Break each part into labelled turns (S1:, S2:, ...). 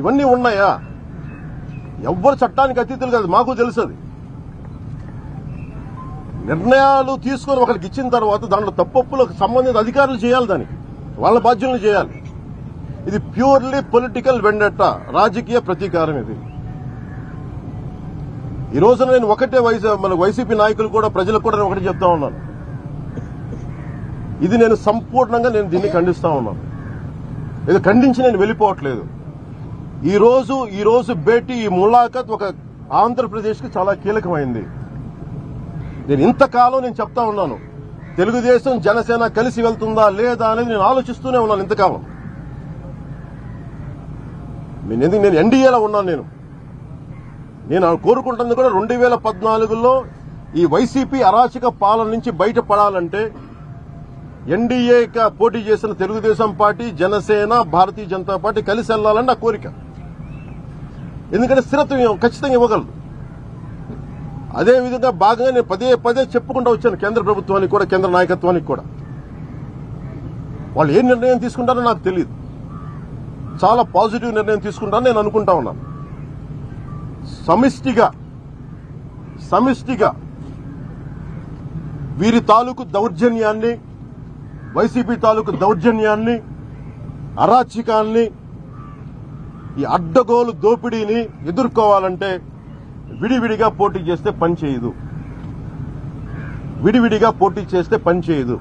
S1: ఇవన్నీ ఉన్నాయా? ఎవ్వరు చట్టానికి అతీతులు కాదు మాకు తెలుసది. నిర్ణయాలు తీసుకొని ఒకరికి ఇచ్చిన తర్వాత దాంట్లో తప్పప్పులకు సంబంధిత అధికారులు చేయాలి దానికి. వాళ్ళ బాధ్యతలు చేయాలి. ఇది ప్యూర్లీ పొలిటికల్ వెండట్ట రాజకీయ ప్రతీకారం ఇది. ఈ రోజున నేను ఒకటే మన వైసీపీ నాయకులు కూడా ప్రజలకు కూడా నేను ఒకటి చెప్తా ఉన్నాను. ఇది నేను సంపూర్ణంగా నేను దీన్ని ఖండిస్తా ఉన్నాను. ఇది ఖండించి నేను వెళ్ళిపోవట్లేదు. ఈ రోజు ఈ రోజు భేటీ ఈ ములాఖత్ ఒక ఆంధ్రప్రదేశ్కి చాలా కీలకమైంది. నేను ఇంతకాలం నేను చెప్తా ఉన్నాను. తెలుగుదేశం జనసేన కలిసి వెళ్తుందా లేదా అనేది నేను ఆలోచిస్తూనే ఉన్నాను ఇంతకాలం. నేను ఎందుకు నేను ఎన్డీఏలో ఉన్నాను నేను. నేను కోరుకుంటుంది కూడా రెండు వేల పద్నాలుగులో ఈ వైసీపీ అరాచక పాలన నుంచి బయటపడాలంటే ఎన్డీఏగా పోటీ చేసిన తెలుగుదేశం పార్టీ జనసేన భారతీయ జనతా పార్టీ కలిసి వెళ్ళాలని నా కోరిక. ఎందుకంటే స్థిరత్వం ఖచ్చితంగా ఇవ్వగలదు. అదేవిధంగా భాగంగా నేను పదే పదే చెప్పుకుంటూ వచ్చాను కేంద్ర ప్రభుత్వానికి కూడా కేంద్ర నాయకత్వానికి కూడా. వాళ్ళు ఏ నిర్ణయం తీసుకుంటారో నాకు తెలియదు చాలా పాజిటివ్ నిర్ణయం తీసుకుంటారని నేను అనుకుంటా ఉన్నాను. సమిష్టిగా సమిష్టిగా వీరి తాలూకు దౌర్జన్యాన్ని వైసీపీ తాలూకు దౌర్జన్యాన్ని అరాచకాన్ని ఈ అడ్డగోలు దోపిడీని ఎదుర్కోవాలంటే విడివిడిగా పోటీ చేస్తే పని చేయదు. విడివిడిగా పోటీ చేస్తే పని చేయదు.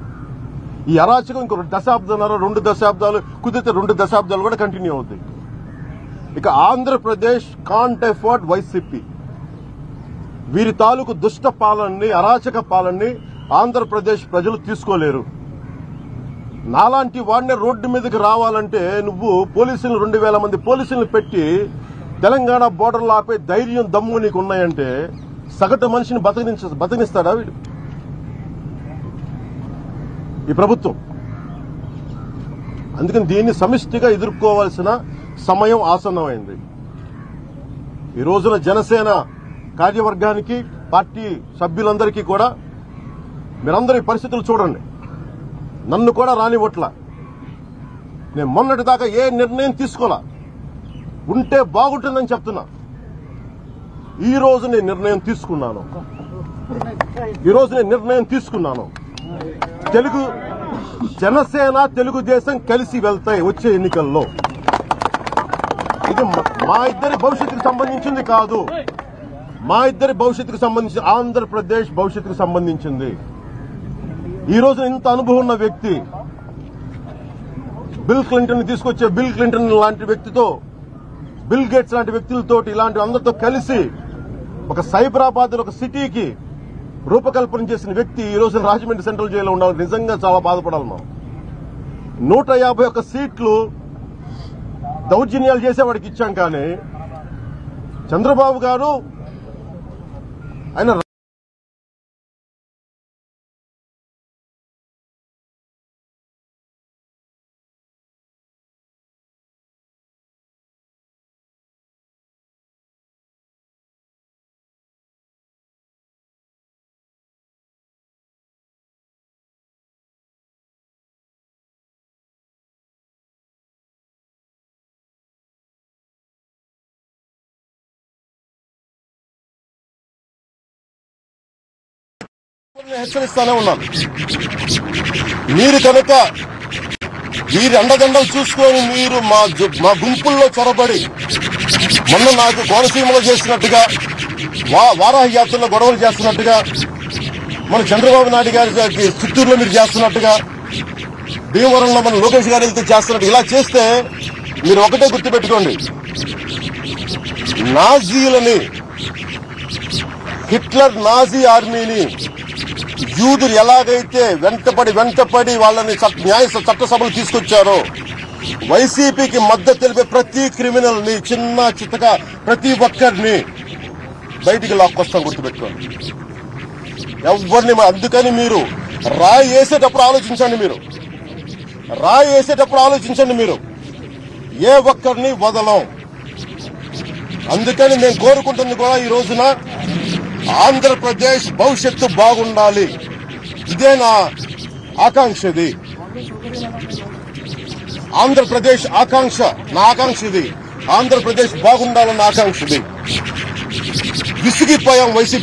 S1: ఈ అరాచకం ఇంకో దశాబ్దంన్నర రెండు దశాబ్దాలు కుదిరితే రెండు దశాబ్దాలు కూడా కంటిన్యూ అవుతాయి. ఇక ఆంధ్రప్రదేశ్ కాంట్ ఎఫర్ట్ వైసీపీ వీరి తాలూకు దుష్ట పాలనని అరాచక పాలనని ఆంధ్రప్రదేశ్ ప్రజలు తీసుకోలేరు. నాలాంటి వాడిని రోడ్డు మీదకి రావాలంటే నువ్వు పోలీసులు రెండు వేల మంది పోలీసులను పెట్టి తెలంగాణ బోర్డర్లో ఆపే ధైర్యం దమ్ము నీకు ఉన్నాయంటే సగటు మనిషిని బతకనించ బతకనిస్తాడా వీడు? ఈ ప్రభుత్వం. అందుకని దీన్ని సమిష్టిగా ఎదుర్కోవాల్సిన సమయం ఆసన్నమైంది. ఈ రోజున జనసేన కార్యవర్గానికి పార్టీ సభ్యులందరికీ కూడా మీరందరి పరిస్థితులు చూడండి. నన్ను కూడా రానివ్వట్ల. నేను మొన్నటి దాకా ఏ నిర్ణయం తీసుకోలా. ఉంటే బాగుంటుందని చెప్తున్నా. ఈ రోజు నేను నిర్ణయం తీసుకున్నాను. ఈ రోజు నేను నిర్ణయం తీసుకున్నాను. తెలుగు జనసేన తెలుగుదేశం కలిసి వెళ్తాయి వచ్చే ఎన్నికల్లో. ఇది మా ఇద్దరి భవిష్యత్తుకు సంబంధించింది కాదు. మా ఇద్దరి భవిష్యత్తుకు సంబంధించి ఆంధ్రప్రదేశ్ భవిష్యత్తుకు సంబంధించింది. ఈ రోజు ఇంత అనుభవం ఉన్న వ్యక్తి బిల్ క్లింటన్ తీసుకొచ్చే బిల్ క్లింటన్ లాంటి వ్యక్తితో బిల్ గేట్స్ లాంటి వ్యక్తులతో ఇలాంటి అందరితో కలిసి ఒక సైబరాబాద్ ఒక సిటీకి రూపకల్పన చేసిన వ్యక్తి ఈ రోజు రాజమండ్రి సెంట్రల్ జైల్లో ఉండాలి. నిజంగా చాలా బాధపడాలి మనం. నూట యాభై ఒక్క సీట్లు దౌర్జన్యాలు చేసేవాడికి ఇచ్చాం కానీ చంద్రబాబు గారు ఆయన హెచ్చరిస్తానే ఉన్నాను. మీరు కనుక మీరు అండదండలు చూసుకొని మీరు మా మా గుంపుల్లో చొరబడి మొన్న నాకు కోనసీమలో చేసినట్టుగా వా వారాహి యాత్రలో గొడవలు చేస్తున్నట్టుగా మన చంద్రబాబు నాయుడు గారి చిత్తూరులో మీరు చేస్తున్నట్టుగా భీమవరంలో మన లోకేష్ గారు వెళ్తే చేస్తున్నట్టు ఇలా చేస్తే మీరు ఒకటే గుర్తుపెట్టుకోండి. నాజీలని హిట్లర్ నాజీ ఆర్మీని యూదులు ఎలాగైతే వెంటపడి వెంటపడి వాళ్ళని న్యాయ చట్టసభలు తీసుకొచ్చారో వైసీపీకి మద్దతు తెలిపే ప్రతి క్రిమినల్ని చిన్న చిత్తగా ప్రతి ఒక్కరిని బయటికి లాక్కొస్తాం గుర్తుపెట్టుకోండి. ఎవరిని అందుకని మీరు రాయి వేసేటప్పుడు ఆలోచించండి మీరు. రాయి వేసేటప్పుడు ఆలోచించండి మీరు. ఏ ఒక్కరిని వదలం. అందుకని మేము కోరుకుంటుంది కూడా ఈ రోజున ఆంధ్రప్రదేశ్ భవిష్యత్తు బాగుండాలి. ఇదే నా ఆకాంక్ష ఇది ఆంధ్రప్రదేశ్ ఆకాంక్ష నా ఆకాంక్ష ఇది ఆంధ్రప్రదేశ్ బాగుండాలన్న ఆకాంక్షది. విసిగిపోయాం వైసీపీ.